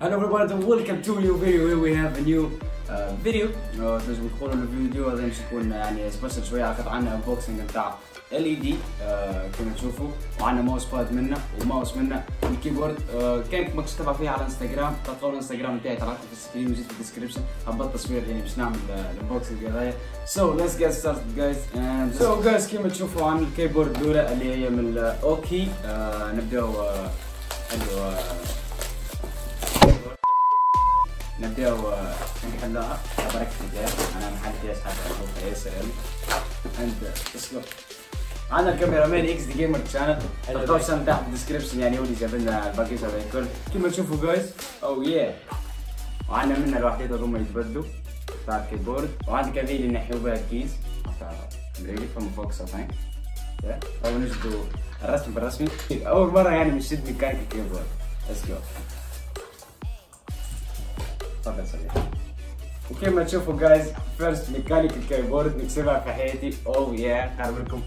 Hello everybody and welcome to a new video where we have a new uh, تنجموا تقولوا الفيديو هذا مش يكون يعني special شوية خاطر عندنا unboxing نتاع LED كما تشوفوا وعندنا mouse pad منه وماوس منه وال keyboard آه كان ماكش تتابع فيها على انستغرام تلقاو الانستغرام نتاعي طلعت في ال screen وزيد في ال description هبط تصوير يعني باش نعمل ال unboxing هذايا so let's get started guys so guys كما تشوفوا عن ال keyboard الاولى اللي هي من okay آه نبداو آه حلو نبداو نحلها بركة الجاي أنا محل اصحاب أبو ياسر اند ليتس جو عندنا الكاميرا مان إكس دي جيمر شانل تلقاو شانل تحت الديسكربشن يعني هو اللي جاب لنا الباكيت هذا الكل كما تشوفوا جايز أو يا وعندنا منها الوحدات هذوما يتبدلوا. تاع الكيبورد وعندك هذه اللي نحيو بها الكيس. تاع مريلي فما فوق سامثينغ أو نجدوا الرسم بالرسمي. أول مرة يعني نشد mechanical keyboard let's تفضل صديق وكما تشوفوا guys first mechanical keyboard نكسبها في حياتي oh yeah قرب لكم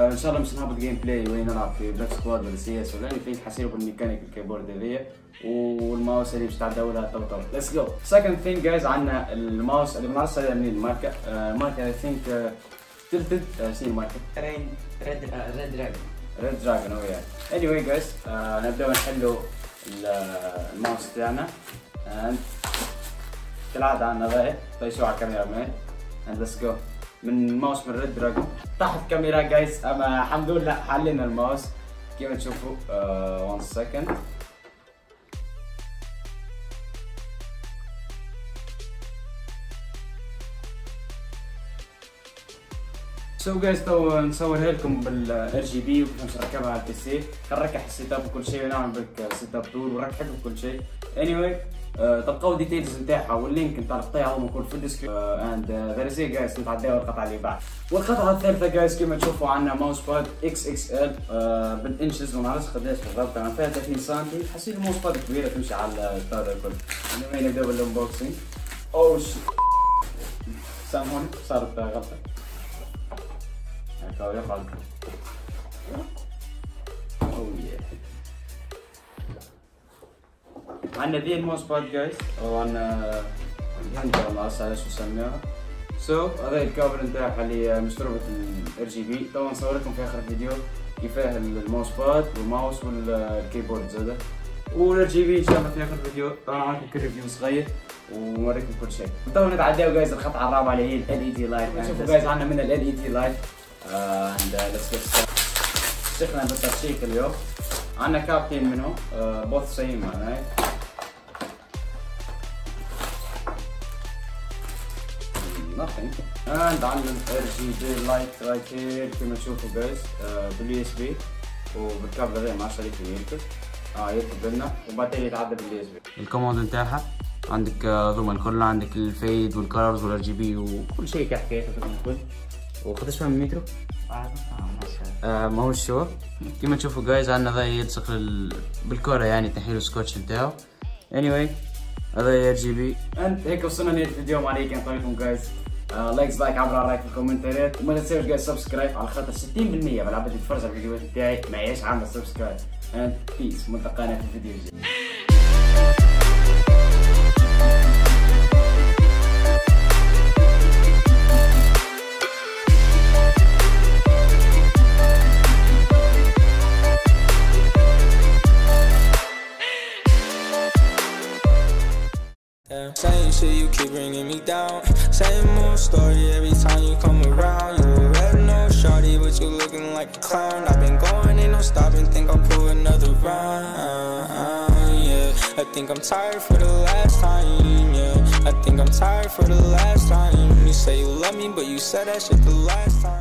إن شاء الله مش نهبط gameplay وين نلعب في Black Squad ولا CS ولا في حسيبوا بال mechanical keyboard هذيا والماوس اللي باش تعدوا لها تو تو let's go second thing guys عندنا الماوس اللي ما نعرفش منين الماركة. الماركه I think تلتد شنو الماركة؟ Red Redragon Redragon oh yeah anyway guys نبداو نحلوا الماوس تاعنا. كالعادة عندنا ضايع طيشوا على ال camera man and let's go. من الماوس من Redragon تحت الكاميرا guys أما الحمد لله حلينا الماوس. كيما تشوفوا؟ 1 second سو جايز تو نصورها لكم بال RGB وكيفاش نركبها على ال PC نركح ال setup وكل شيء ونعمل بك setup tour ونركب وكل شيء anyway تلقاو ال details نتاعها وال link نتاع القطيعه هما كل في ال description and there is guys نتعداو القطعه اللي بعد والقطعه الثالثه guys كيما تشوفوا عندنا ماوس باد إكس إكس ال بال inches ما نعرفش قداش بالضبط أنا فيها 30 سم حسيت ال mouse pad كبيره تمشي على الطاوله الكل anyway نبداو بال unboxing oh shit سامحوني صارت غلطه هكا يقعد اوه عندنا ذي ال mouse pad guys وعندنا هند ما أعرفش علاش نسميها so هذا الكابل نتاعها اللي مشروبة ال RGB. تو نصور لكم في آخر الفيديو كيفاه ال mouse pad والماوس وال keyboard زاده. والإر جي بي إن شاء الله في آخر الفيديو طبعا عملت لكم ريفيو صغير ونوريكم كل شيء. تو نتعداو جايز الخطعه الرابعه اللي هي ال اي دي لايت شوفوا جايز عندنا من ال اي دي لايت and uh, let's get started. شيخنا بالترشيك اليوم عندنا كابتين منه both same معناه nothing. And عندنا بي لايت رايت هير كما تشوفوا جايز باليو اس بي وبالكابل هذا ما عادش عليك يركب آه يركب لنا وبعدين يتعدى باليو اس بي الكوماند نتاعها. عندك ضمن الكل عندك الفيد والكلرز والار جي بي وكل شيء كحكايته الكل وقداش فهم المترو؟ آه ما هو شو كيما تشوفوا جايز عندنا هذا يلصق لل... بالكرة يعني تحيل السكوتش نتاعو anyway هذا ار جي بي. أنت هيك وصلنا لنهاية الفيديو. ما عليك كان لكم جايز likes like عبر رايك في الكومنتات وما تنساوش guys subscribe على خاطر 60% من العباد اللي تتفرج على الفيديوهات بتاعي. ما هياش عامله subscribe and peace ملتقانا في الفيديو الجاي Same shit, you keep bringing me down. Same old story every time you come around. You a red nose shorty, but you looking like a clown. I've been going, ain't no stopping. Think I'll pull another round. Yeah, I think I'm tired for the last time. Yeah, I think I'm tired for the last time. You say you love me, but you said that shit the last time.